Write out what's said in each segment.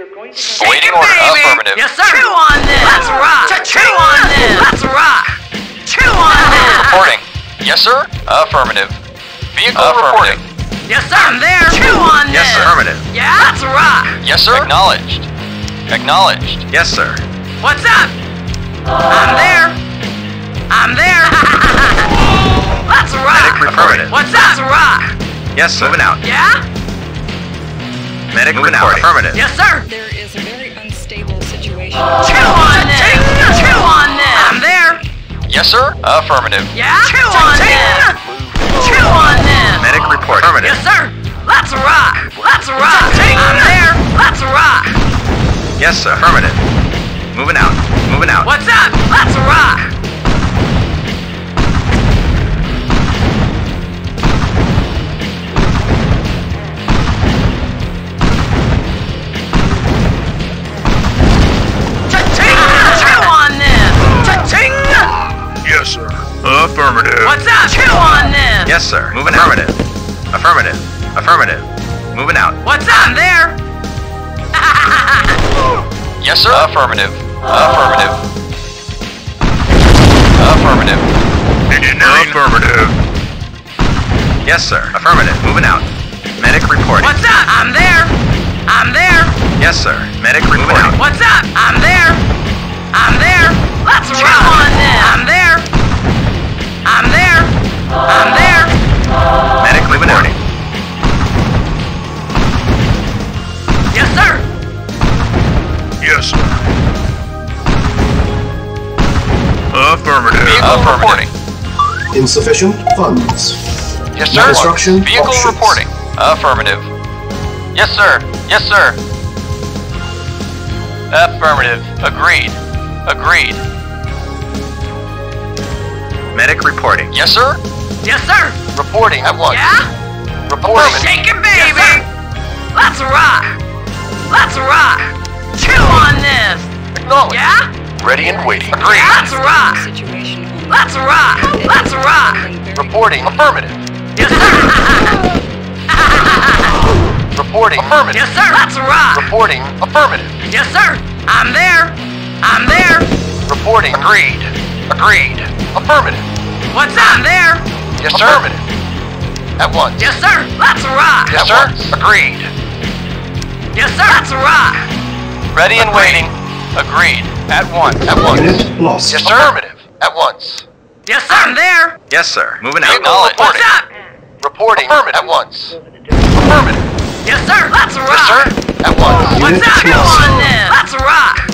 Affirmative. Yes, sir. Chew on this. Let's rock. Chew on this. Let's rock. Chew on this. Reporting. Yes, sir. Affirmative. Vehicle reporting. Yes, sir. I'm there. Chew on Yes, this. sir. Affirmative. Yeah. Let's rock. Yes, sir. Acknowledged. Acknowledged. Yes, sir. What's up? I'm there. I'm there. Let's rock. Medic affirmative. What's up? Let's rock. Yes, sir. Moving out. Yeah? Medic moving out. Affirmative. Yes, sir. There is a very unstable situation. Chew on this. Chew on this. I'm there. Yes, sir. Affirmative. Yeah? Chew on this. Chew on this. Medic report. Affirmative. Yes, sir. Let's rock. Let's rock. I'm there. Let's rock. Yes, sir. Affirmative. Moving out. Moving out. What's up? Let's rock. Affirmative. What's up? Chew on this. Yes, sir. Moving out. Affirmative. Affirmative. Affirmative. Moving out. What's up? There. Yes, sir. Affirmative. Affirmative. Affirmative. Affirmative. Yes, sir. Affirmative. Moving out. Medic reporting. What's up? I'm there. I'm there. Yes, sir. Medic reporting. What's up? I'm there. I'm there. Let's rock on this. I'm there. Yes, sir. Affirmative. Vehicle reporting. Insufficient funds. Yes, sir. Construction Vehicle options. reporting. Affirmative. Yes, sir. Yes, sir. Affirmative. Agreed. Agreed. Medic reporting. Yes, sir. Yes, sir. Reporting at once. Yeah? Reporting. Shake it, baby. Let's rock. Let's rock. Ready and waiting. Agreed. let's rock. Let's rock. Let's rock. Reporting. Affirmative. Yes, sir. Reporting. Affirmative. yes, sir. Let's rock. Reporting. Affirmative. Yes, sir. I'm there. I'm there. Reporting. Agreed. Agreed. Affirmative. What's up? I'm there. Yes, sir. Affirmative. At once. Yes, sir. Let's rock. Yes, sir. Agreed. Yes, sir. Let's rock. Ready and waiting. Agreed. At once. At once. Unit lost. Yes, sir. Affirmative. At once. Yes, sir. I'm there. Yes, sir. Moving out. Acknowledged. What's up? Reporting. Affirmative. At once. Affirmative. Yes, sir. Let's rock. Yes, sir. At once. What's up? Chew lost. on this. Let's rock.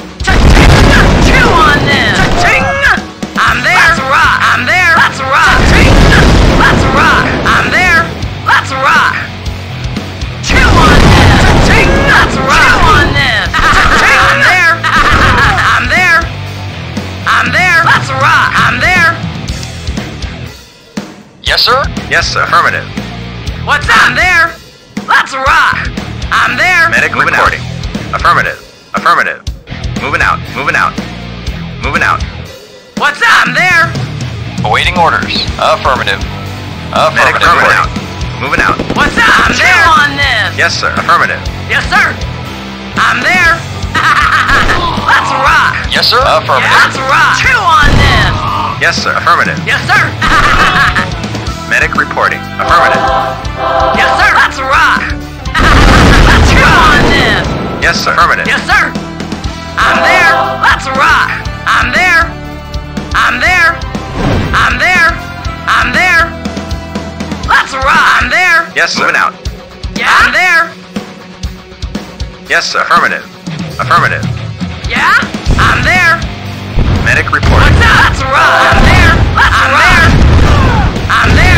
Yes, sir. Yes, sir. Affirmative. What's up? I'm there. Let's rock. I'm there. Medic Moving reporting. Affirmative. Affirmative. Moving out. Moving out. Moving out. What's up? I'm there. Awaiting orders. Affirmative. Affirmative. Medic moving out. Moving out. What's up? I'm there. on this. Yes, sir. Affirmative. Yes, sir. I'm there. Let's rock. Yes, sir. Yeah, Affirmative. let's rock. Chew on this. Yes, sir. Affirmative. Yes, sir. Medic reporting. Affirmative. Yes, sir. Let's rock. Let's go on this. Yes, sir. Affirmative. Yes, sir. I'm there. Let's rock. I'm there. I'm there. I'm there. I'm there. Let's rock. I'm there. Yes, sir. Moving out. Yeah. I'm there. Yes, sir. Affirmative. Affirmative. Yeah. I'm there. Medic reporting. Let's rock. I'm there. Let's I'm rock. there. I'm there.